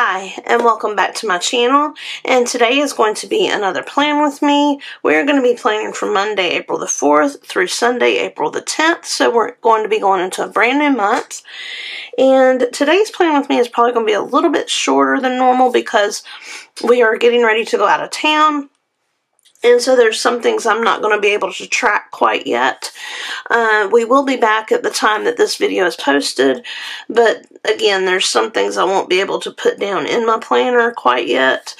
Hi, and welcome back to my channel, and today is going to be another plan with me. We're going to be planning from Monday, April the 4th through Sunday, April the 10th, so we're going to be going into a brand new month. And today's plan with me is probably going to be a little bit shorter than normal because we are getting ready to go out of town and so there's some things I'm not going to be able to track quite yet. Uh, we will be back at the time that this video is posted, but again, there's some things I won't be able to put down in my planner quite yet.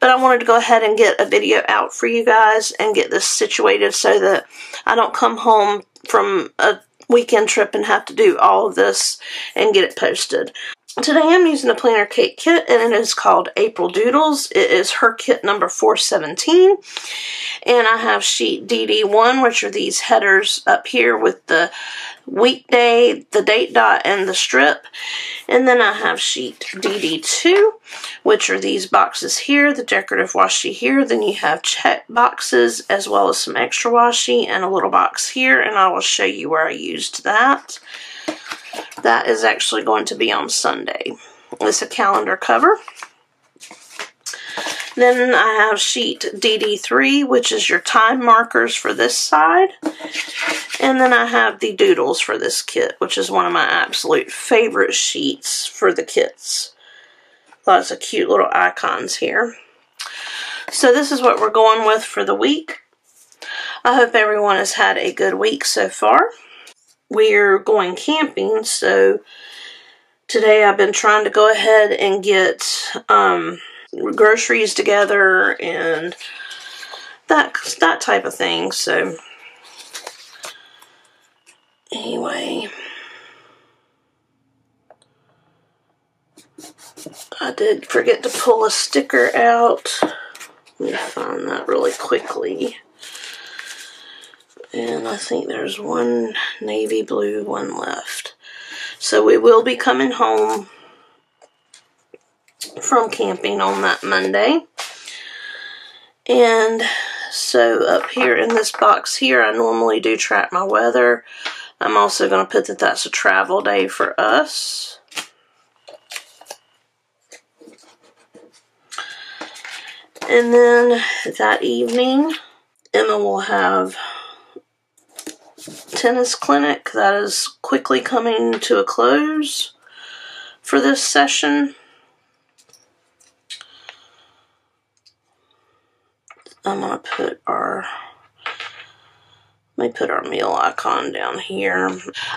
But I wanted to go ahead and get a video out for you guys and get this situated so that I don't come home from a weekend trip and have to do all of this and get it posted. Today I'm using the Planner Kate kit and it is called April Doodles. It is her kit number 417 and I have sheet DD1 which are these headers up here with the weekday, the date dot, and the strip. And then I have sheet DD2 which are these boxes here, the decorative washi here. Then you have check boxes as well as some extra washi and a little box here and I will show you where I used that. That is actually going to be on Sunday. It's a calendar cover. Then I have sheet DD3, which is your time markers for this side. And then I have the doodles for this kit, which is one of my absolute favorite sheets for the kits. Lots of cute little icons here. So this is what we're going with for the week. I hope everyone has had a good week so far we're going camping, so today I've been trying to go ahead and get um, groceries together and that that type of thing. So anyway, I did forget to pull a sticker out. Let me find that really quickly. And I think there's one navy blue one left. So we will be coming home from camping on that Monday. And so up here in this box here, I normally do track my weather. I'm also going to put that that's a travel day for us. And then that evening, Emma will have tennis clinic that is quickly coming to a close for this session. I'm going to put our let me put our meal icon down here.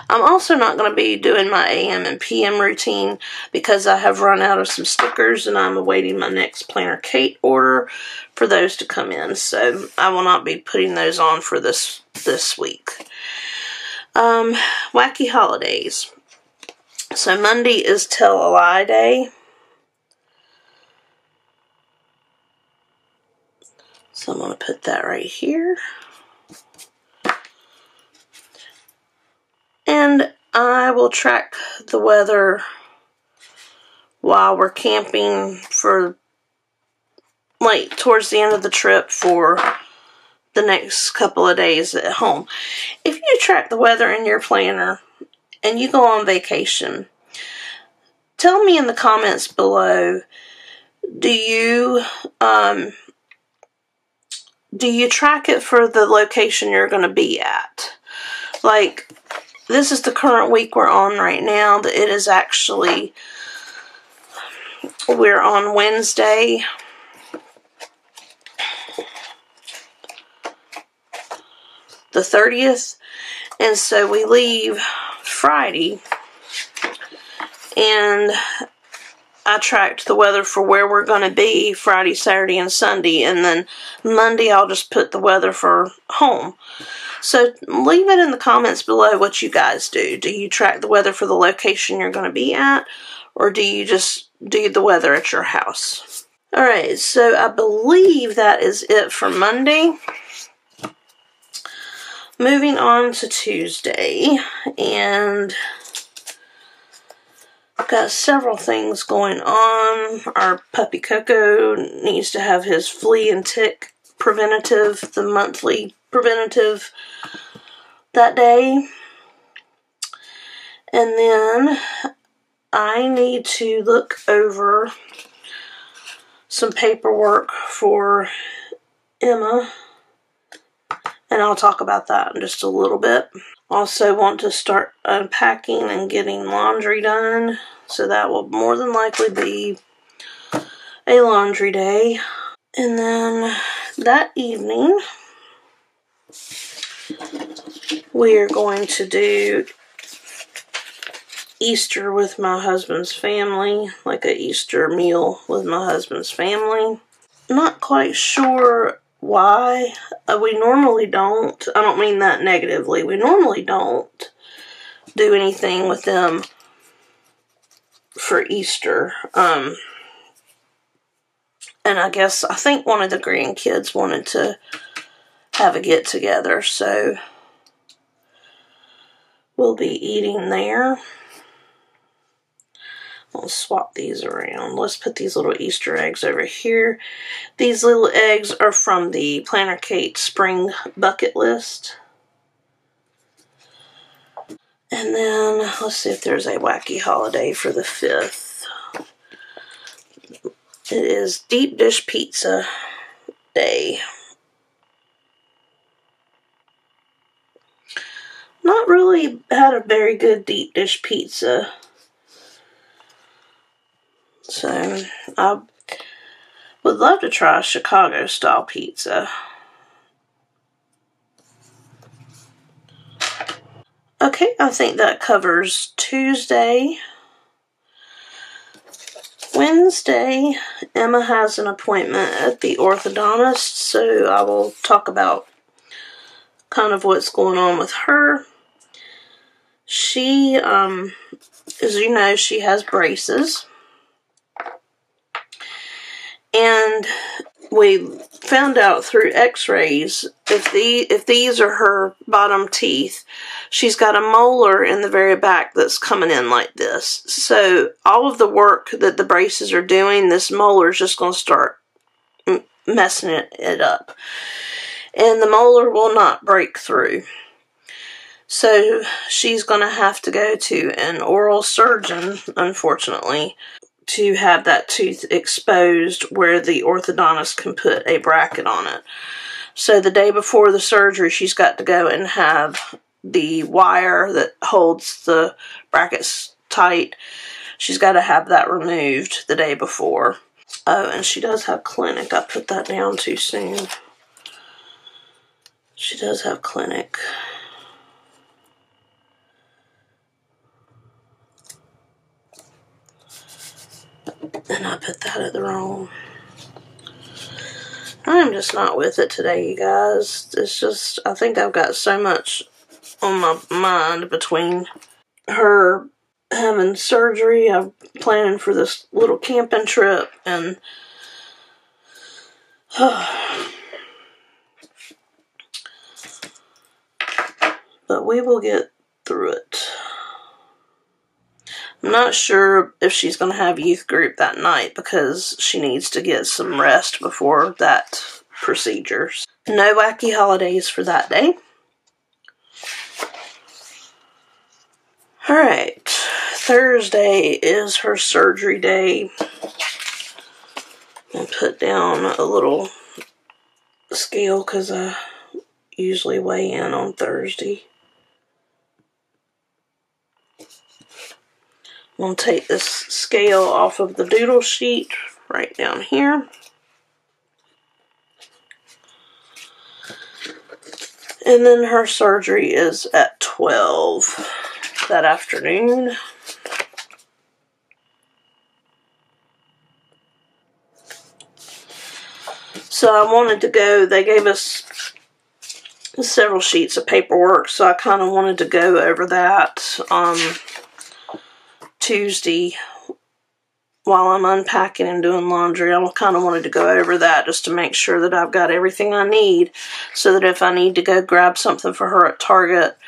I'm also not going to be doing my AM and PM routine because I have run out of some stickers and I'm awaiting my next Planner Kate order for those to come in. So I will not be putting those on for this this week. Um, wacky holidays. So Monday is Tell a Lie Day. So I'm going to put that right here. And I will track the weather while we're camping for like towards the end of the trip for the next couple of days at home. If you track the weather in your planner and you go on vacation, tell me in the comments below, do you um, do you track it for the location you're going to be at? Like, this is the current week we're on right now. It is actually, we're on Wednesday, the 30th. And so we leave Friday. And I tracked the weather for where we're going to be Friday, Saturday, and Sunday. And then Monday, I'll just put the weather for home. So leave it in the comments below what you guys do. Do you track the weather for the location you're going to be at? Or do you just do the weather at your house? Alright, so I believe that is it for Monday moving on to Tuesday, and I've got several things going on. Our puppy Coco needs to have his flea and tick preventative, the monthly preventative that day. And then I need to look over some paperwork for Emma. And I'll talk about that in just a little bit. Also want to start unpacking and getting laundry done. So that will more than likely be a laundry day. And then that evening, we are going to do Easter with my husband's family, like a Easter meal with my husband's family. Not quite sure why. Uh, we normally don't. I don't mean that negatively. We normally don't do anything with them for Easter. Um, and I guess I think one of the grandkids wanted to have a get together, so we'll be eating there. I'll swap these around. Let's put these little Easter eggs over here. These little eggs are from the Planner Kate Spring Bucket List. And then let's see if there's a wacky holiday for the 5th. It is Deep Dish Pizza Day. Not really had a very good deep dish pizza so I would love to try Chicago style pizza. Okay, I think that covers Tuesday. Wednesday, Emma has an appointment at the orthodontist, so I will talk about kind of what's going on with her. She, um, as you know, she has braces. And we found out through x-rays if the if these are her bottom teeth she's got a molar in the very back that's coming in like this. So all of the work that the braces are doing this molar is just going to start messing it, it up. And the molar will not break through so she's going to have to go to an oral surgeon unfortunately to have that tooth exposed where the orthodontist can put a bracket on it. So the day before the surgery, she's got to go and have the wire that holds the brackets tight. She's got to have that removed the day before. Oh, and she does have clinic. I put that down too soon. She does have clinic. And I put that at the wrong. I'm just not with it today, you guys. It's just, I think I've got so much on my mind between her having surgery, I'm planning for this little camping trip, and but we will get through it. I'm not sure if she's going to have youth group that night because she needs to get some rest before that procedure. No wacky holidays for that day. Alright, Thursday is her surgery day. I'll put down a little scale because I usually weigh in on Thursday. I'm going to take this scale off of the doodle sheet right down here. And then her surgery is at 12 that afternoon. So I wanted to go, they gave us several sheets of paperwork, so I kind of wanted to go over that. Um, Tuesday while I'm unpacking and doing laundry. I kind of wanted to go over that just to make sure that I've got everything I need so that if I need to go grab something for her at Target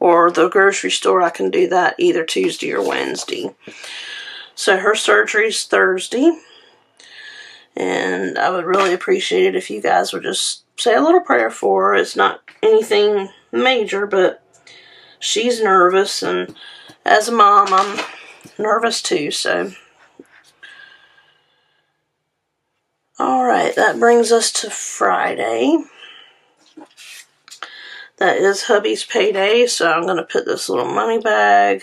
or the grocery store, I can do that either Tuesday or Wednesday. So her surgery's Thursday. And I would really appreciate it if you guys would just say a little prayer for her. It's not anything major, but she's nervous. And as a mom, I'm nervous too, so. Alright, that brings us to Friday. That is hubby's payday, so I'm going to put this little money bag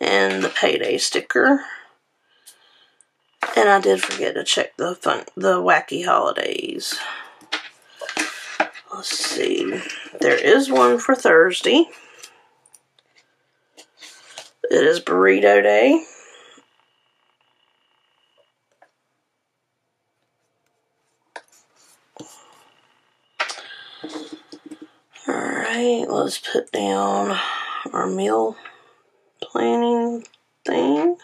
and the payday sticker. And I did forget to check the fun, the wacky holidays. Let's see. There is one for Thursday. It is burrito day. Alright, let's put down our meal planning thing.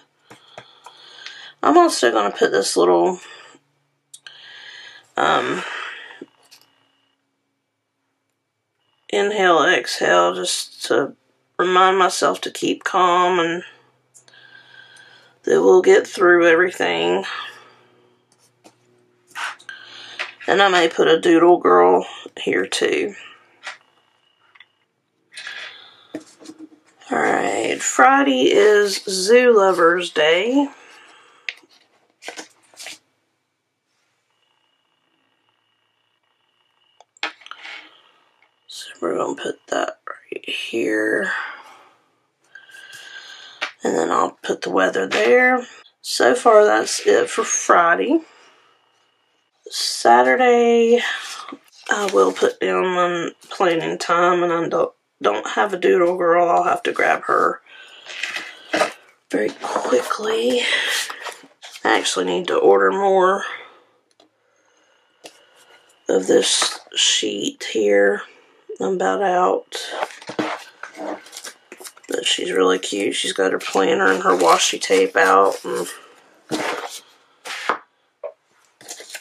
I'm also going to put this little um, inhale, exhale, just to remind myself to keep calm and that we'll get through everything. And I may put a doodle girl here too. Alright, Friday is Zoo Lovers Day. So we're going to put that right here. And then I'll put the weather there. So far, that's it for Friday. Saturday, I will put down my planning time, and I don't don't have a doodle girl, I'll have to grab her very quickly. I actually need to order more of this sheet here. I'm about out. But she's really cute. She's got her planner and her washi tape out. And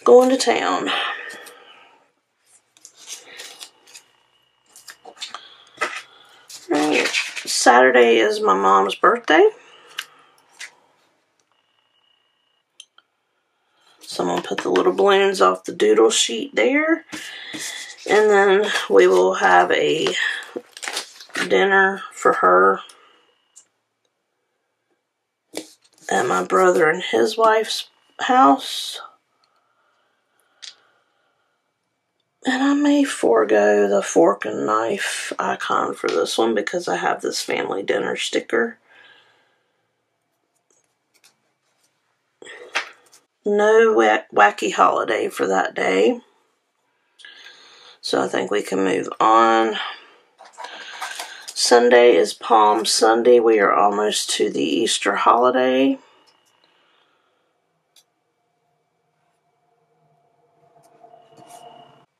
going to town. Saturday is my mom's birthday. So I'm going to put the little balloons off the doodle sheet there. And then we will have a dinner for her at my brother and his wife's house. And I may forego the fork and knife icon for this one because I have this family dinner sticker. No wacky holiday for that day. So I think we can move on. Sunday is Palm Sunday. We are almost to the Easter holiday.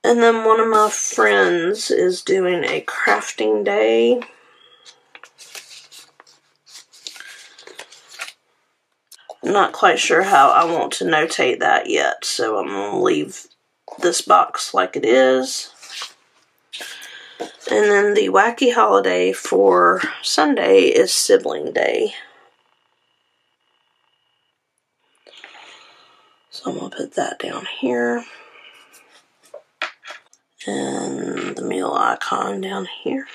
And then one of my friends is doing a crafting day. I'm not quite sure how I want to notate that yet, so I'm going to leave this box like it is. And then the wacky holiday for Sunday is sibling day. So I'm going to put that down here and the meal icon down here.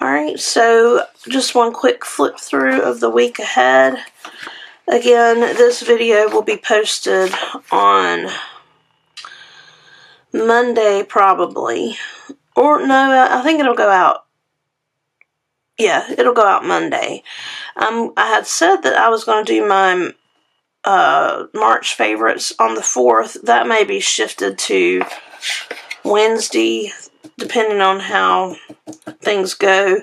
Alright, so just one quick flip through of the week ahead. Again, this video will be posted on Monday probably. Or no, I think it'll go out. Yeah, it'll go out Monday. Um, I had said that I was going to do my uh, March favorites on the 4th. That may be shifted to Wednesday, depending on how things go.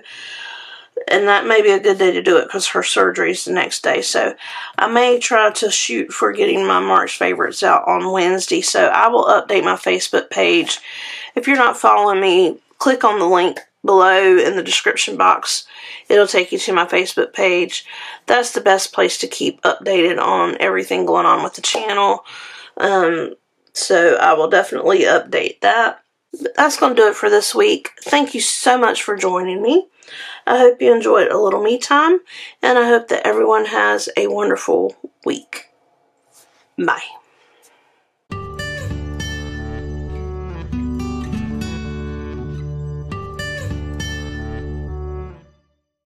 And that may be a good day to do it because her surgery is the next day. So I may try to shoot for getting my March favorites out on Wednesday. So I will update my Facebook page. If you're not following me, click on the link below in the description box. It'll take you to my Facebook page. That's the best place to keep updated on everything going on with the channel. Um, so I will definitely update that. But that's going to do it for this week. Thank you so much for joining me. I hope you enjoyed a little me time, and I hope that everyone has a wonderful week. Bye.